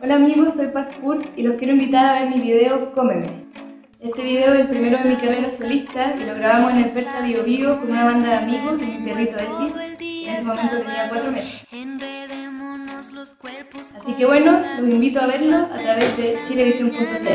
Hola amigos, soy Paz y los quiero invitar a ver mi video Cómeme. Este video es el primero de mi carrera solista y lo grabamos en el Persa Bio Bio con una banda de amigos y mi perrito Elvis. En ese momento tenía cuatro meses. Así que bueno, los invito a verlos a través de chilevisión.cl.